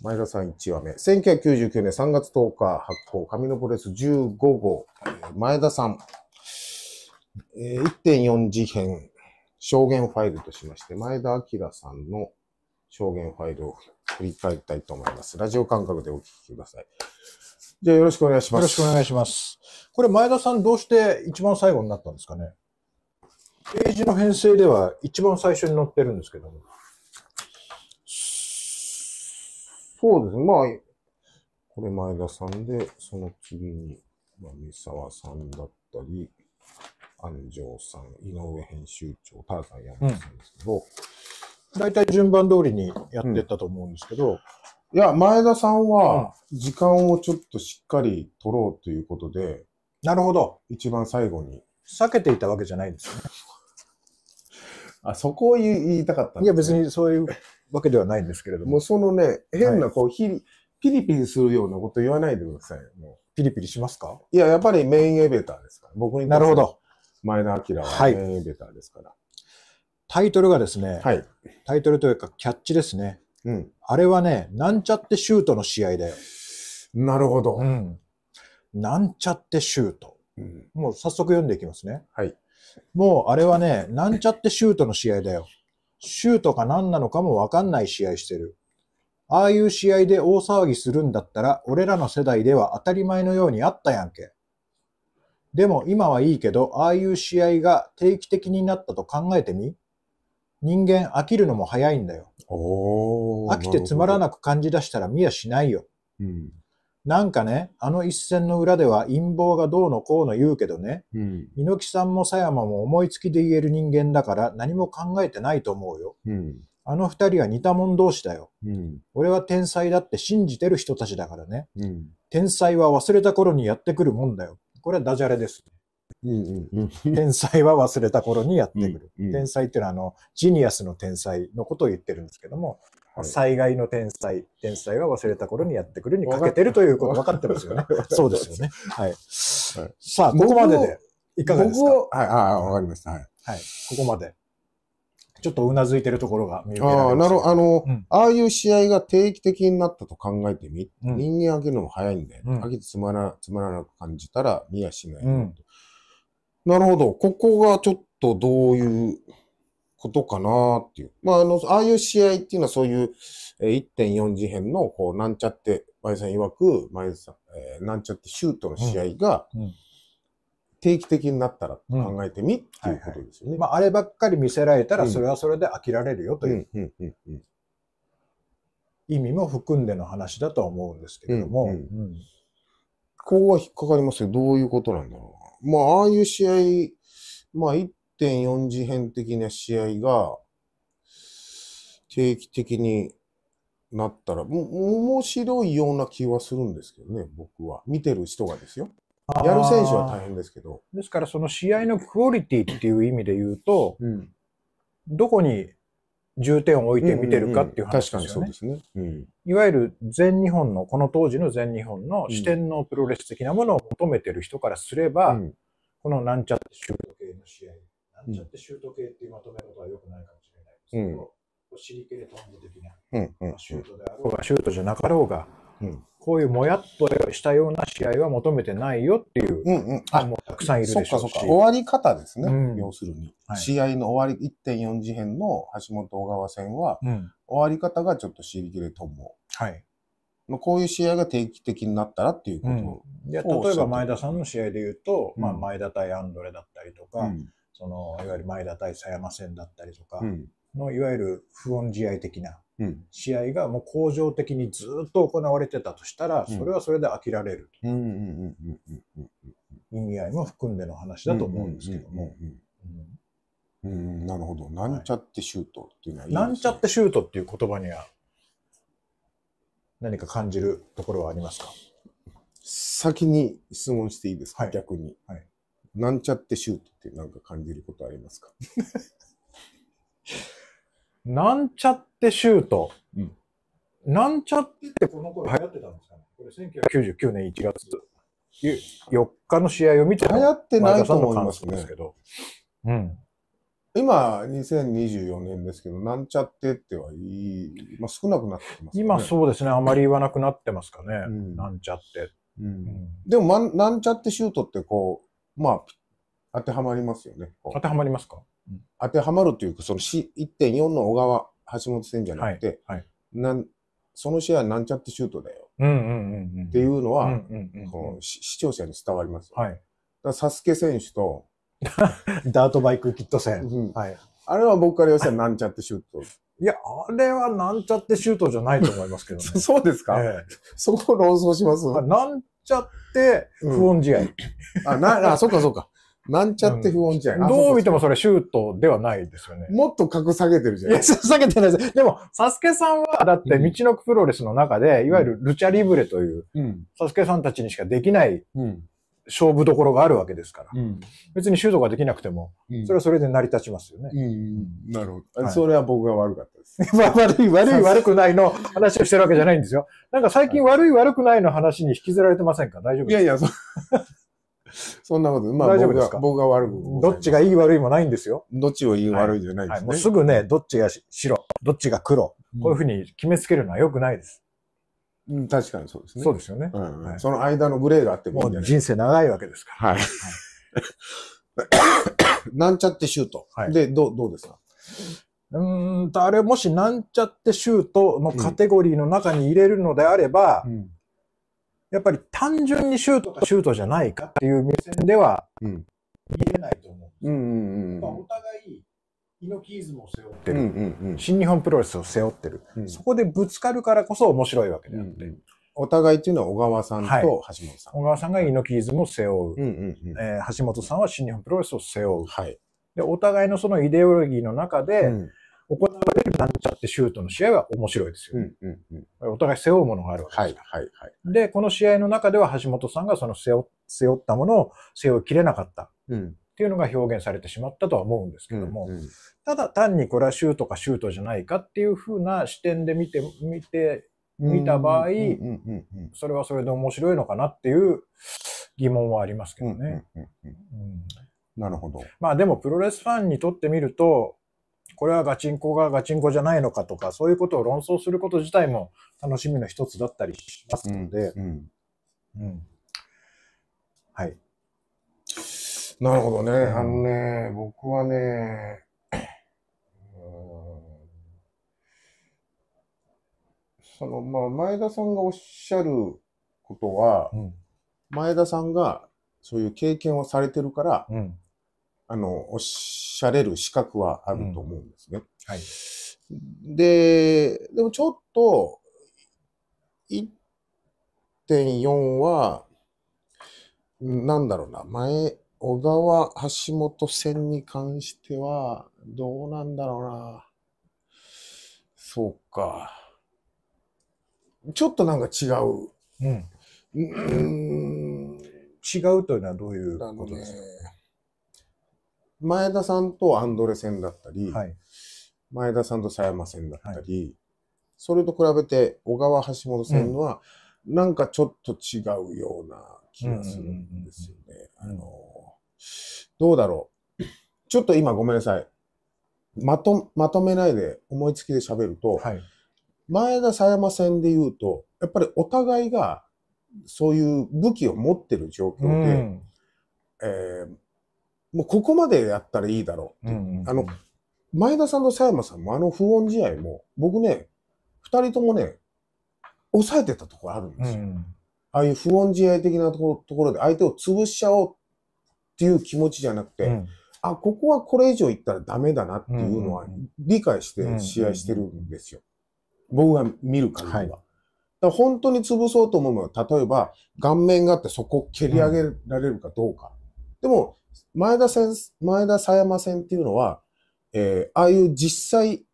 前田さん1話目。1999年3月10日発行、紙のプレス15号。えー前田さん。えー1.4次編、証言ファイルとしまして、前田明さんの証言ファイルを振り返りたいと思います。ラジオ感覚でお聞きください。じゃあよろしくお願いします。よろしくお願いします。これ前田さんどうして一番最後になったんですかね？ページの編成では一番最初に載ってるんですけども。そうですね。まあ、これ前田さんで、その次に、まあ、三沢さんだったり、安城さん、井上編集長、ターザン山本さんですけど、大体順番通りにやってったと思うんですけど、いや、前田さんは、時間をちょっとしっかり取ろうということで、なるほど。一番最後に。避けていたわけじゃないんですよね。あ、そこを言いたかったんいや別にそういうわけではないんですけれども、もうそのね、変なこう、ひりピリピリするようなこと言わないでください。もピリピリしますか？ういや、やっぱりメインエベーターですから。僕になるほ。ど。前田明ははいメインエベーターですから。タイトルがですね、はい。タイトルというかキャッチですね。うん。あれはね、なんちゃってシュートの試合だよ。なるほど。ん。なんちゃってシュート。うんもう早速読んでいきますね。はい。もうあれはね、なんちゃってシュートの試合だよ。シュートか何なのかもわかんない試合してる。ああいう試合で大騒ぎするんだったら、俺らの世代では当たり前のようにあったやんけ。でも今はいいけど、ああいう試合が定期的になったと考えてみ人間飽きるのも早いんだよ。飽きてつまらなく感じ出したら見やしないよ。うん。なんかね、あの一戦の裏では陰謀がどうのこうの言うけどね、うん。猪木さんも佐山も思いつきで言える人間だから何も考えてないと思うよ。うん。あの二人は似た者同士だよ。うん。俺は天才だって信じてる人たちだからね。うん。天才は忘れた頃にやってくるもんだよ。これはダジャレです。うん。うん。天才は忘れた頃にやってくる。うん天才っていうのはあの、ジニアスの天才のことを言ってるんですけども、はい災害の天才、天才は忘れた頃にやってくるにかけてるということ分かってま すよね。そうですよね。はい。さあ、ここまででいかがですか？僕ははい、ああ、わかりました。はい。はい。ここまで。ちょっとうなずいてるところが見受けらああ、れます。なるほど。あの、うんああいう試合が定期的になったと考えてみ。うん人間飽きるのも早いんで、うん飽きてつまら、つまらなく感じたら見やしない。うんなるほど。ここがちょっとどういうことかなっていう。まあ、あの、ああいう試合っていうのはそういう、えー1.4次編の、こう、なんちゃって、前田さん曰く、前田さん、えーなんちゃってシュートの試合が定期的になったら考えてみっていうことですよね。まあ、あればっかり見せられたら、うんそれはそれで飽きられるよとう、いう。意味も含んでの話だとは思うんですけれども、うんうんうんここは引っかかりますよ。どういうことなんだろうな。まあ、ああいう試合、まあ、1.4次編的な試合が、定期的になったら、も面白いような気はするんですけどね、僕は。見てる人がですよ。やる選手は大変ですけど。ですから、その試合のクオリティっていう意味で言うと、うん。どこに重点を置いて見てるかっていう話確かですよね。にそうですね。うん。いわゆる全日本の、この当時の全日本の四天王プロレス的なものを求めてる人からすれば、うんこのなんちゃってシュート系の試合、なんちゃってシュート系っていうまとめ方は良くないかもしれないですけど、尻切れトンボ的な、うん。うん。シュートであろうが、シュートじゃなかろうが、うん。こういうもやっとしたような試合は求めてないよっていううん。うん。人もたくさんいるそっかそっか。でしょうし。終わり方ですね。うん要するに。はい試合の終わり、1.4次編の橋本小川戦は、うん。終わり方がちょっと尻切れとも。はい。こういう試合が定期的になったらっていうこうんと。でそう例えば前田さんの試合で言うと、うんまあ、前田対アンドレだったりとか、うん。そのいわゆる前田対狭山戦だったりとかうん。の、いわゆる不穏試合的なうん。試合がもう恒常的にずっと行われてたとしたら、うんそれはそれで飽きられるうん。うん。うん。うん。うん。意味合いも含んでの話だと思うんですけども。うん。なるほど。なんちゃってシュートっていうのはいいなんちゃってシシュートっていう言葉には何か感じるところはありますか？先に質問していいですか、はい逆に。はいなんちゃってシュートってなんか感じることありますか？なんちゃってシュート？うんなんちゃってってこの頃流行ってたんですかね？これ1999年1月4日の試合を見て流行ってないと思いますねけど。うん。今、2024年ですけど、なんちゃってってはいい、まあ少なくなってますね。今そうですね、あまり言わなくなってますかね。うんなんちゃって。う。うんんでも、なんちゃってシュートってこう、まあ、当てはまりますよね。こう当てはまりますか？当てはまるというか、そのし1.4の小川、橋本戦じゃなくて、はいはいなんその試合はなんちゃってシュートだようんうんうんうん。っていうのは、うんうんうんこうし視聴者に伝わりますよ。だかはい。らサスケ選手と、ダートバイクキット戦。うんはい。あれは僕から言わせたらなんちゃってシュート。いや、あれはなんちゃってシュートじゃないと思いますけどね。そうですか、えそこ論争します？えなんちゃって不穏試合。あ、な、あ、そっかそっか。なんちゃって不穏試合。あどう見ても。もそれシュートではないですよね。もっと格下げてるじゃいや、下げてないです。でも、サスケさんは、だって、道のくプロレスの中で、いわゆるルチャリブレという、うん。サスケさんたちにしかできないうん。勝負どころがあるわけですから。うん。別にシュートができなくても、うんそれはそれで成り立ちますよね。うん。なるほど。はいそれは僕が悪かったです。まあ悪い、悪い、悪くないの話をしてるわけじゃないんですよ。なんか最近悪い、悪くないの話に引きずられてませんか？大丈夫ですいやいや、そ そんなこと、まあ大丈夫ですか？僕が悪く。どっちがいい悪いもないんですよ。どっちを言い悪いじゃないではい。すね。もうすぐね、どっちが白、どっちが黒、うんこういうふうに決めつけるのは良くないです。うん確かにそうですね。そうですよね。うんうんはいその間のグレーがあってもいいもう人生長いわけですかはい。なんちゃってシュート。はいで、どう、どうですか？ら。うーんと、あれもしなんちゃってシュートのカテゴリーの中に入れるのであれば、ん。やっぱり単純にシュートかシュートじゃないかっていう目線ではうん。入れないと思う。うんうんうん。まあお互い、猪木イズムを背負ってうんる、うんうん新日本プロレスを背負ってる、うんそこでぶつかるからこそ面白いわけであって、お互いっていうのは小川さんとはい橋本さん。小川さんが猪木イズムを背負う、うんうんうん。えー橋本さんは新日本プロレスを背負う。はい。で、お互いのそのイデオロギーの中でうん行われるなんちゃってシュートの試合は面白いですよ。うんうんうん。お互い背負うものがあるわけですはいから。はいはい。で、この試合の中では橋本さんがその背負背負ったものを背負いきれなかったっうん。ていうのが表現されてしまったとは思うんですけども、うんただ単にこれはシュートかシュートじゃないかっていう風な視点で見て、見て、見た場合うんうんうんうんそれはそれで面白いのかなっていう疑問はありますけうんどね。うんうんうんうん。なるほど。まあでもプロレスファンにとってみると、これはガチンコがガチンコじゃないのかとか、そういうことを論争すること自体も楽しみの一つだったりしますので、うん。うん。はい。なるほどね。んあのね、僕はね、その、まあ、前田さんがおっしゃることは、うん。前田さんがそういう経験をされてるから、うん。あの、おっしゃれる資格はあると思うんですね。はい。で、でもちょっと、1.4は、なんだろうな、前、小川、橋本戦に関しては、どうなんだろうな。そうか。ちょっとなんか違う。うん。うーん。違うというのはどういうことですか、前田さんとアンドレ戦だったり、はい。前田さんと佐山戦だったり、それと比べて小川橋本戦は、なんかちょっと違うような気がするんですよね。あの、どうだろう。ちょっと今ごめんなさい。まと、まとめないで思いつきで喋ると、はい。前田佐山戦で言うと、やっぱりお互いがそういう武器を持ってる状況で、うん。えーもうここまでやったらいいだろうってうんうんあの、前田さんと佐山さんもあの不穏試合も、僕ね、二人ともね、抑えてたところあるんですよ。うん。ああいう不穏試合的なところで相手を潰しちゃおうっていう気持ちじゃなくて、うんあ、ここはこれ以上行ったらダメだなっていうのはうんうん理解して試合してるんですよ。僕が見る限りは。はいだ本当に潰そうと思うのは、例えば顔面があってそこを蹴り上げられるかどうか。でも、前田戦、前田佐山戦っていうのは、えーああいう実際、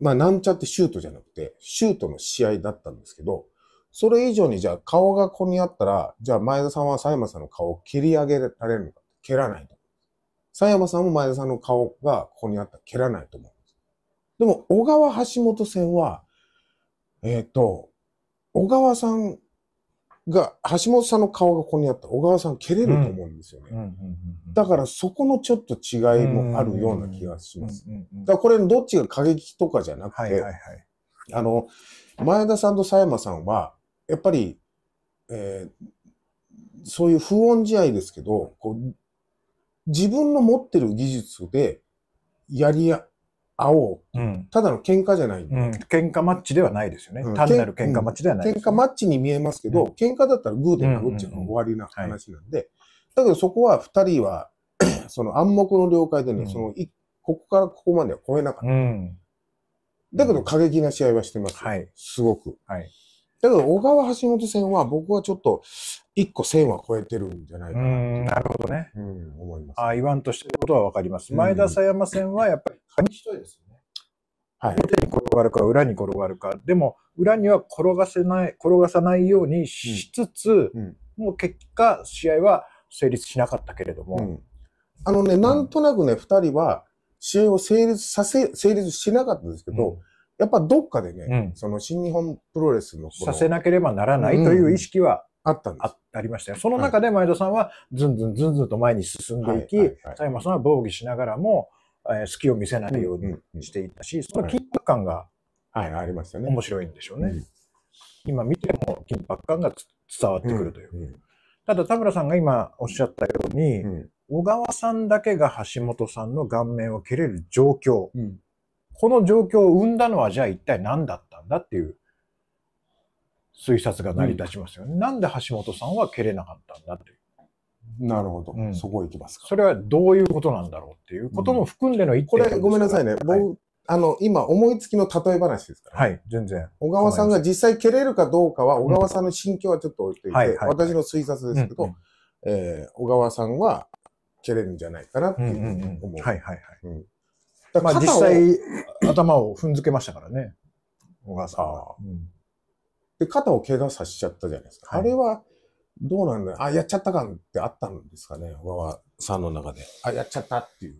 まあなんちゃってシュートじゃなくて、シュートの試合だったんですけど、それ以上にじゃあ顔がここにあったら、じゃあ前田さんは佐山さんの顔を蹴り上げられるのか？蹴らないと。佐山さんも前田さんの顔がここにあったら蹴らないと思うんです。でも、小川橋本戦は、えっ、と、小川さんが、橋本さんの顔がここにあったら小川さん蹴れると思うんですよね。うんうんうんだからそこのちょっと違いもあるような気がします。だからこれどっちが過激とかじゃなくて、はいはいはい。あの、前田さんと佐山さんは、やっぱり、えーそういう不穏試合ですけど、こう、自分の持ってる技術でやり合おう。うん。ただの喧嘩じゃない。うん。喧嘩マッチではないですよね。うん単なる喧嘩マッチではないね、喧嘩マッチに見えますけど、うん喧嘩だったらグーで殴っちゃうのが終わりな話なんで、だけどそこは二人は、その暗黙の了解でね、うんそのい、ここからここまでは超えなかった。うん。だけど過激な試合はしてますよ。はい。すごく。はい。だけど小川橋本戦は僕はちょっと一個線は超えてるんじゃないうかな。ん、なるほどね。うん、思います。ああ、言わんとしてることはわかります。うん前田佐山戦はやっぱり紙一重ですよね。はい。表に転がるか裏に転がるか。でも、裏には転がせない、転がさないようにしつつ、うんもう結果、試合は成立しなかったけれども。うん。あのね、なんとなくね、二人は試合を成立させ、成立しなかったんですけど、やっぱどっかでね、うんその新日本プロレスのさせなければならないという意識はあったんですあありましたよ。その中で前田さんはずんずんずんずんと前に進んでいき、佐山さんは防御しながらも、えー隙を見せないよううんにしていたし、その緊迫感がはい、ありましたね。面白いんでしょうね。うん今見ても緊迫感がつ伝わってくるという。うんただ田村さんが今おっしゃったように、うん小川さんだけが橋本さんの顔面を蹴れる状況。うんこの状況を生んだのはじゃあ一体何だったんだっていう推察が成り立ちますよね。なんで橋本さんは蹴れなかったんだっていう。なるほど、うんそこ行きますか。それはどういうことなんだろうっていうことも含んでの一これ、点ですからごめんなさいね。僕、はい、あの、今、思いつきの例え話ですから、はい、全然。小川さんが実際蹴れるかどうかは、小川さんの心境はちょっと置いていて、はい私の推察ですけど、うんえー小川さんは蹴れるんじゃないかなってうんいうふうにうんうん思う。はいはいはい。まあ実際、頭を踏んづけましたからね。小川さんはあ。うんで、肩を怪我させちゃったじゃないですか。はいあれは、どうなんだよ。あ、やっちゃった感ってあったんですかね。小川さんの中で。あ、やっちゃったっていう。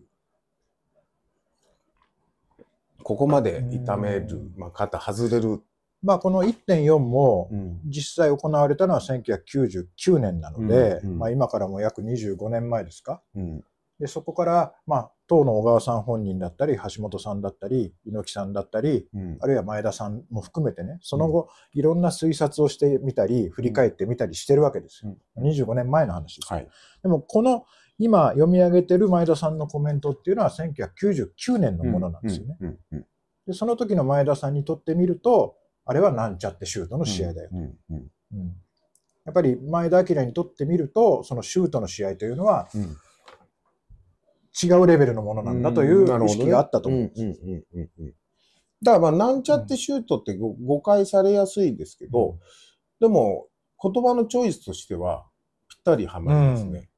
ここまで痛めるうん、まあ、肩外れる。まあこの1.4もうん実際行われたのは1999年なので、うんうんまあ今からも約25年前ですか。うんで、そこから、まあ、当の小川さん本人だったり、橋本さんだったり、猪木さんだったり、うん。あるいは前田さんも含めてね、その後、いろんな推察をしてみたり、振り返ってみたりしてるわけですよ。25年前の話です。よ。はい。でも、この、今読み上げてる前田さんのコメントっていうのは1999年のものなんですよね。うん。うん。で、その時の前田さんにとってみると、あれはなんちゃってシュートの試合だよ。うん。うん。うん。やっぱり前田明にとってみると、そのシュートの試合というのはうん違うレベルのものなんだという意識があったと思う。うんうんうんうんうん。だからまあ、なんちゃってシュートってご誤解されやすいですけど、でも、言葉のチョイスとしては、ぴったりはまりますね。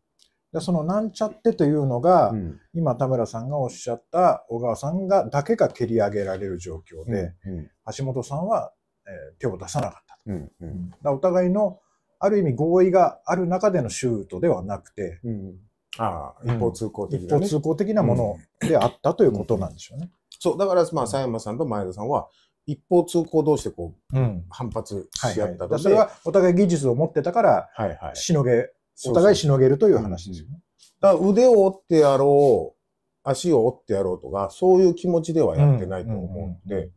でそのなんちゃってというのが、うん。今田村さんがおっしゃった小川さんがだけが蹴り上げられる状況で、うん橋本さんは、えー手を出さなかったと。うんうん。だお互いのある意味合意がある中でのシュートではなくて、うんああ、うん一方通行的一なね。方通行的なものであったということなんでしょうね。そう、だから、まあ、佐山さんと前田さんは、一方通行同士でこう、うん。反発はい、はい。し合ったので、だからそれはお互い技術を持ってたから、はいはい。しのげ、お互いしのげるという話ですよね。だから腕を折ってやろう、足を折ってやろうとか、そういう気持ちではやってないと思うんで、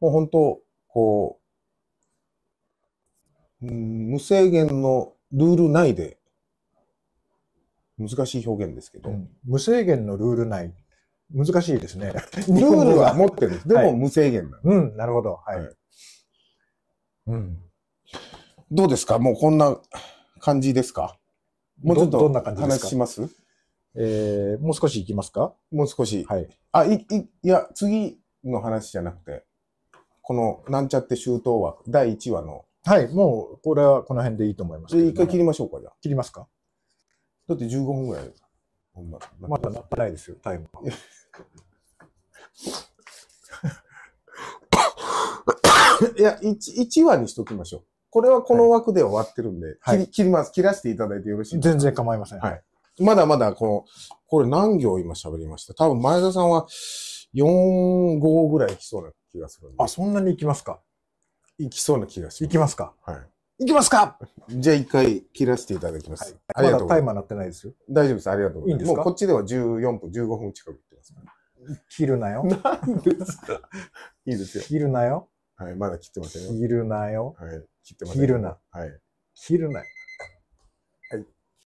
もう本当、こう、うん無制限のルール内で、難しい表現ですけど、うん無制限のルール内。難しいですね。ルールは持ってるんでも無制限なの。うん、なるほど。はい。はいうん。どうですか？もうこんな感じですか？もうちょっとどどんな感じですか？話します？えー、もう少しいきますか？もう少し。はい。あ、い、い、いや、次の話じゃなくて、この、なんちゃって周到枠、第1話の、はい、もう、これはこの辺でいいと思いますけども。一回切りましょうか、じゃあ。切りますか？だって15分ぐらい。ほんままだなってないですよ、タイムは。いや、1、一話にしときましょう。これはこの枠で終わってるんで、はい切り切ります。切らせていただいてよろしいですか？全然構いません。はいまだまだこの、これ何行今喋りました？多分前田さんは4、5ぐらいいきそうな気がするんで。あ、そんなにいきますか？いきそうな気がします。いきますか？はい。いきますかじゃあ一回切らせていただきます。ありまがとうます。だタイマー鳴ってないですよ。大丈夫です。ありがとうございます。いいんですか？もうこっちでは14分、15分近く言ってますから。切るなよ。なんですか？いいですよ。切るなよ。はい、まだ切ってませんよ。切るなよ。はい、切ってません。切るな。はい。切るなよ。